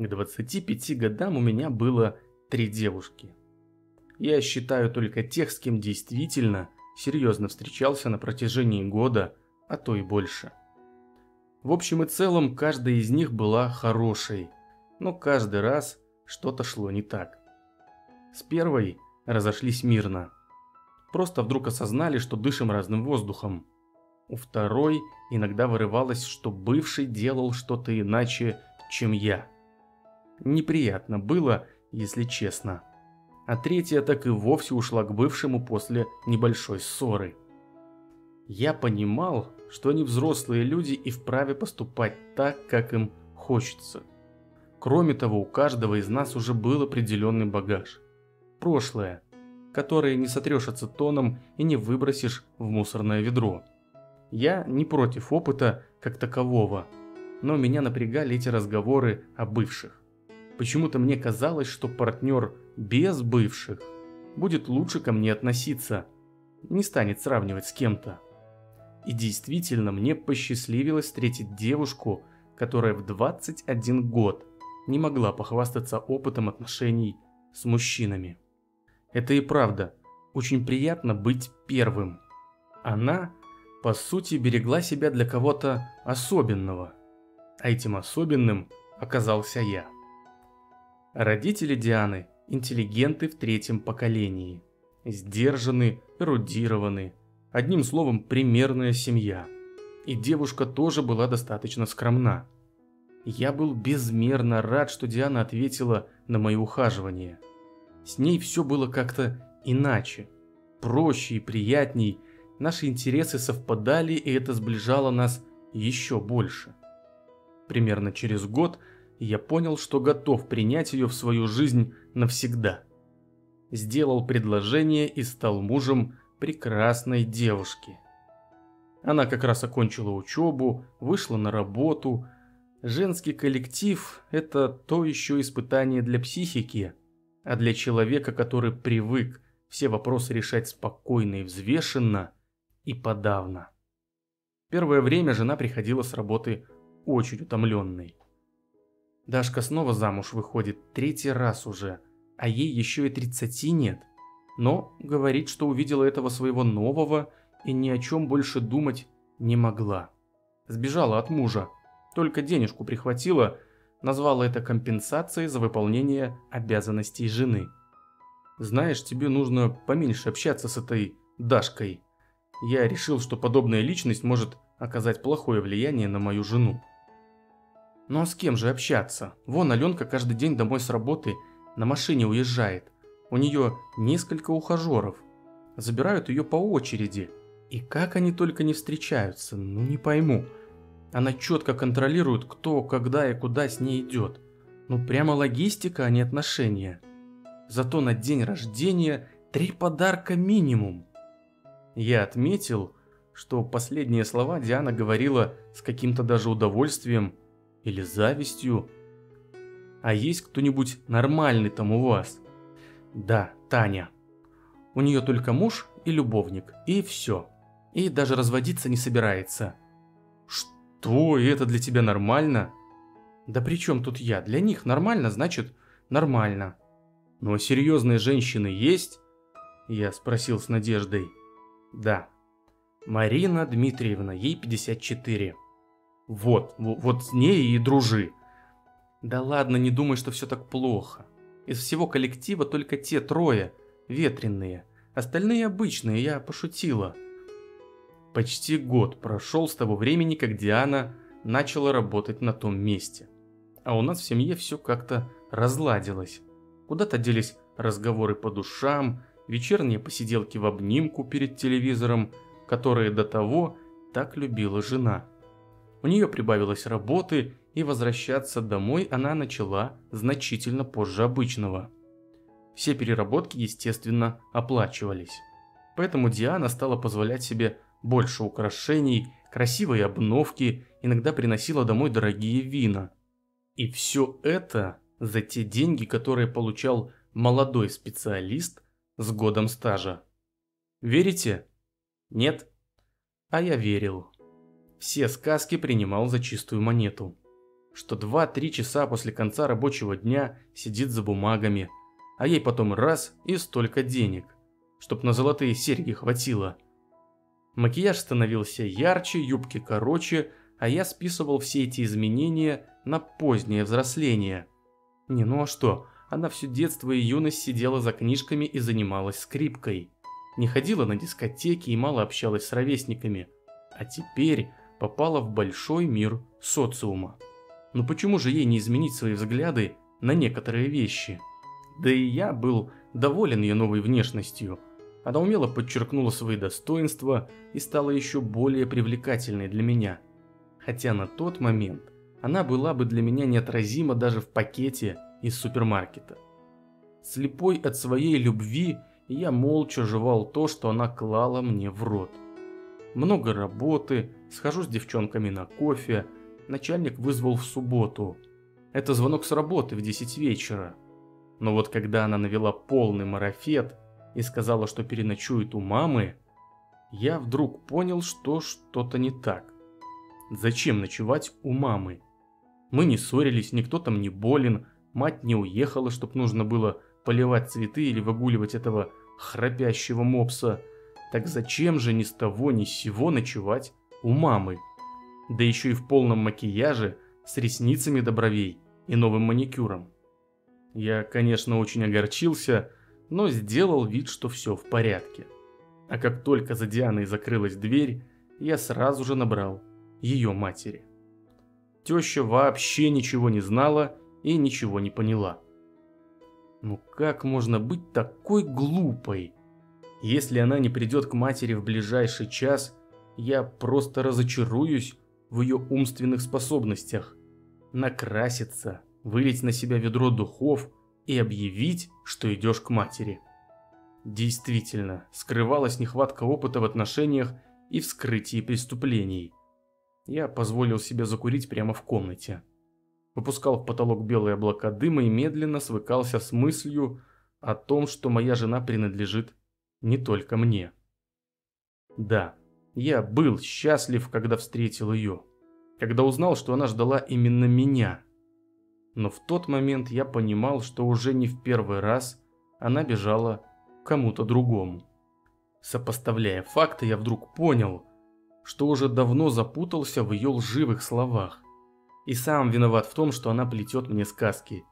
К 25 годам у меня было три девушки. Я считаю только тех, с кем действительно серьезно встречался на протяжении года, а то и больше. В общем и целом, каждая из них была хорошей, но каждый раз что-то шло не так. С первой разошлись мирно. Просто вдруг осознали, что дышим разным воздухом. У второй иногда вырывалось, что бывший делал что-то иначе, чем я. Неприятно было, если честно. А третья так и вовсе ушла к бывшему после небольшой ссоры. Я понимал, что они взрослые люди и вправе поступать так, как им хочется. Кроме того, у каждого из нас уже был определенный багаж. Прошлое, которое не сотрешь ацетоном и не выбросишь в мусорное ведро. Я не против опыта как такового, но меня напрягали эти разговоры о бывших. Почему-то мне казалось, что партнер без бывших будет лучше ко мне относиться, не станет сравнивать с кем-то. И действительно, мне посчастливилось встретить девушку, которая в 21 год не могла похвастаться опытом отношений с мужчинами. Это и правда, очень приятно быть первым. Она, по сути, берегла себя для кого-то особенного. А этим особенным оказался я. Родители Дианы – интеллигенты в третьем поколении. Сдержаны, эрудированы. Одним словом, примерная семья. И девушка тоже была достаточно скромна. Я был безмерно рад, что Диана ответила на мои ухаживания. С ней все было как-то иначе. Проще и приятней. Наши интересы совпадали, и это сближало нас еще больше. Примерно через год – я понял, что готов принять ее в свою жизнь навсегда. Сделал предложение и стал мужем прекрасной девушки. Она как раз окончила учебу, вышла на работу. Женский коллектив – это то еще испытание для психики, а для человека, который привык все вопросы решать спокойно и взвешенно, и подавно. Первое время жена приходила с работы очень утомленной. Дашка снова замуж выходит, третий раз уже, а ей еще и 30 нет. Но говорит, что увидела этого своего нового и ни о чем больше думать не могла. Сбежала от мужа, только денежку прихватила, назвала это компенсацией за выполнение обязанностей жены. Знаешь, тебе нужно поменьше общаться с этой Дашкой. Я решил, что подобная личность может оказать плохое влияние на мою жену. Ну а с кем же общаться? Вон Аленка каждый день домой с работы на машине уезжает. У нее несколько ухажеров. Забирают ее по очереди. И как они только не встречаются, ну не пойму. Она четко контролирует, кто, когда и куда с ней идет. Ну прямо логистика, а не отношения. Зато на день рождения три подарка минимум. Я отметил, что последние слова Диана говорила с каким-то даже удовольствием или завистью? А есть кто-нибудь нормальный там у вас? Да, Таня. У нее только муж и любовник, и все. И даже разводиться не собирается. Что, и это для тебя нормально? Да при чем тут я? Для них нормально, значит нормально. Но серьезные женщины есть? Я спросил с надеждой. Да. Марина Дмитриевна, ей 54. Вот, вот с ней и дружи. Да ладно, не думай, что все так плохо. Из всего коллектива только те трое, ветреные. Остальные обычные, я пошутила. Почти год прошел с того времени, как Диана начала работать на том месте. А у нас в семье все как-то разладилось. Куда-то делись разговоры по душам, вечерние посиделки в обнимку перед телевизором, которые до того так любила жена. У нее прибавилось работы, и возвращаться домой она начала значительно позже обычного. Все переработки, естественно, оплачивались. Поэтому Диана стала позволять себе больше украшений, красивые обновки, иногда приносила домой дорогие вина. И все это за те деньги, которые получал молодой специалист с годом стажа. Верите? Нет? А я верил все сказки принимал за чистую монету. что 2-3 часа после конца рабочего дня сидит за бумагами, а ей потом раз и столько денег, чтоб на золотые серьги хватило. Макияж становился ярче, юбки короче, а я списывал все эти изменения на позднее взросление. Не, ну а что, она все детство и юность сидела за книжками и занималась скрипкой. Не ходила на дискотеки и мало общалась с ровесниками. А теперь попала в большой мир социума. Но почему же ей не изменить свои взгляды на некоторые вещи? Да и я был доволен ее новой внешностью. Она умело подчеркнула свои достоинства и стала еще более привлекательной для меня. Хотя на тот момент она была бы для меня неотразима даже в пакете из супермаркета. Слепой от своей любви, я молча жевал то, что она клала мне в рот. Много работы, схожу с девчонками на кофе, начальник вызвал в субботу. Это звонок с работы в 10 вечера. Но вот когда она навела полный марафет и сказала, что переночует у мамы, я вдруг понял, что что-то не так. Зачем ночевать у мамы? Мы не ссорились, никто там не болен, Мать не уехала, чтоб нужно было поливать цветы или выгуливать этого храпящего мопса. Так зачем же ни с того ни с сего ночевать у мамы? Да еще и в полном макияже, с ресницами до бровей и новым маникюром. Я, конечно, очень огорчился, но сделал вид, что все в порядке. А как только за Дианой закрылась дверь, я сразу же набрал ее матери. Теща вообще ничего не знала и ничего не поняла. Ну как можно быть такой глупой? Если она не придет к матери в ближайший час, я просто разочаруюсь в ее умственных способностях. Накраситься, вылить на себя ведро духов и объявить, что идешь к матери. Действительно, скрывалась нехватка опыта в отношениях и вскрытии преступлений. Я позволил себе закурить прямо в комнате выпускал в потолок белые облака дыма и медленно свыкался с мыслью о том, что моя жена принадлежит не только мне. Да, я был счастлив, когда встретил ее, когда узнал, что она ждала именно меня. Но в тот момент я понимал, что уже не в первый раз она бежала кому-то другому. Сопоставляя факты, я вдруг понял, что уже давно запутался в ее лживых словах. И сам виноват в том, что она плетет мне сказки.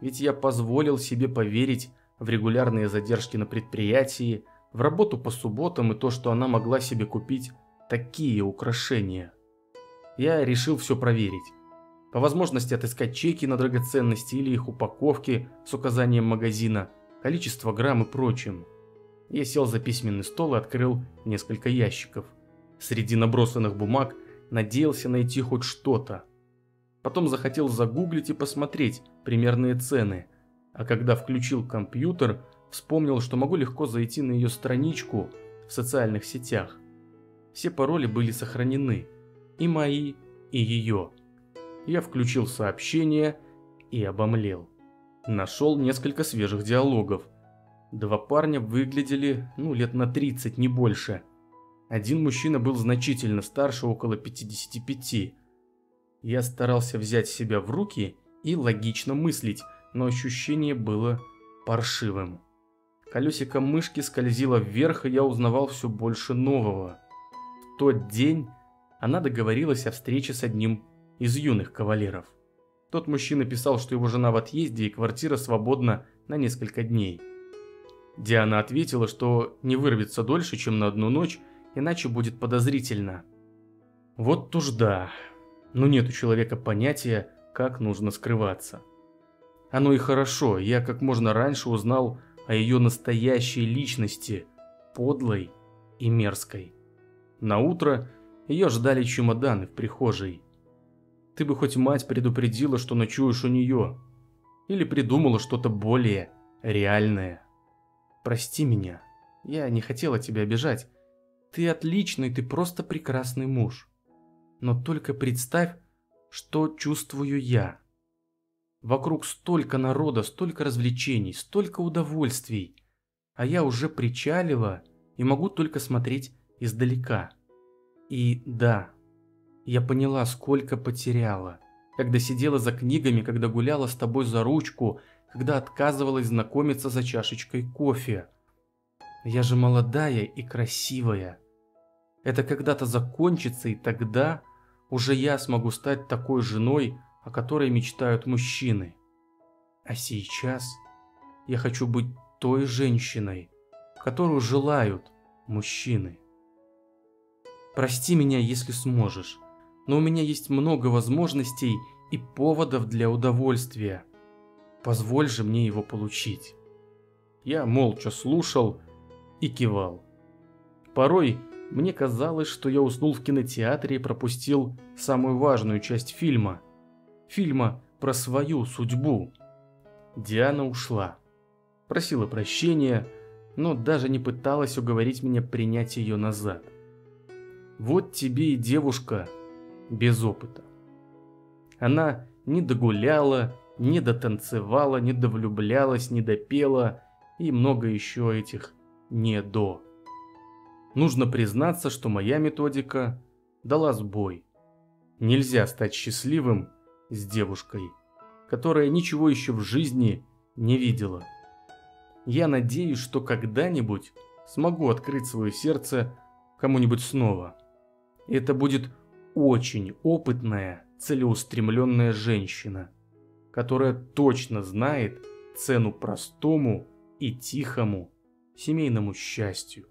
Ведь я позволил себе поверить в регулярные задержки на предприятии, в работу по субботам и то, что она могла себе купить такие украшения. Я решил все проверить. По возможности отыскать чеки на драгоценности или их упаковки с указанием магазина, количество грамм и прочим. Я сел за письменный стол и открыл несколько ящиков. Среди набросанных бумаг надеялся найти хоть что-то. Потом захотел загуглить и посмотреть примерные цены. А когда включил компьютер, вспомнил, что могу легко зайти на ее страничку в социальных сетях. Все пароли были сохранены. И мои, и ее. Я включил сообщение и обомлел. Нашел несколько свежих диалогов. Два парня выглядели, ну, лет на 30, не больше. Один мужчина был значительно старше, около 55 я старался взять себя в руки и логично мыслить, но ощущение было паршивым. Колесико мышки скользило вверх, и я узнавал все больше нового. В тот день она договорилась о встрече с одним из юных кавалеров. Тот мужчина писал, что его жена в отъезде и квартира свободна на несколько дней. Диана ответила, что не вырвется дольше, чем на одну ночь, иначе будет подозрительно. Вот уж да, но нет у человека понятия, как нужно скрываться. Оно и хорошо, я как можно раньше узнал о ее настоящей личности, подлой и мерзкой. На утро ее ждали чемоданы в прихожей. Ты бы хоть мать предупредила, что ночуешь у нее. Или придумала что-то более реальное. Прости меня, я не хотела тебя обижать. Ты отличный, ты просто прекрасный муж. Но только представь, что чувствую я. Вокруг столько народа, столько развлечений, столько удовольствий. А я уже причалила и могу только смотреть издалека. И да, я поняла, сколько потеряла. когда сидела за книгами, когда гуляла с тобой за ручку, когда отказывалась знакомиться за чашечкой кофе. Я же молодая и красивая. Это когда-то закончится, и тогда уже я смогу стать такой женой, о которой мечтают мужчины. А сейчас я хочу быть той женщиной, которую желают мужчины. Прости меня, если сможешь, но у меня есть много возможностей и поводов для удовольствия. Позволь же мне его получить. Я молча слушал и кивал. Порой мне казалось, что я уснул в кинотеатре и пропустил самую важную часть фильма. Фильма про свою судьбу. Диана ушла. Просила прощения, но даже не пыталась уговорить меня принять ее назад. Вот тебе и девушка без опыта. Она не догуляла, не дотанцевала, не довлюблялась, не допела и много еще этих «не до». Нужно признаться, что моя методика дала сбой. Нельзя стать счастливым с девушкой, которая ничего еще в жизни не видела. Я надеюсь, что когда-нибудь смогу открыть свое сердце кому-нибудь снова. Это будет очень опытная, целеустремленная женщина, которая точно знает цену простому и тихому семейному счастью.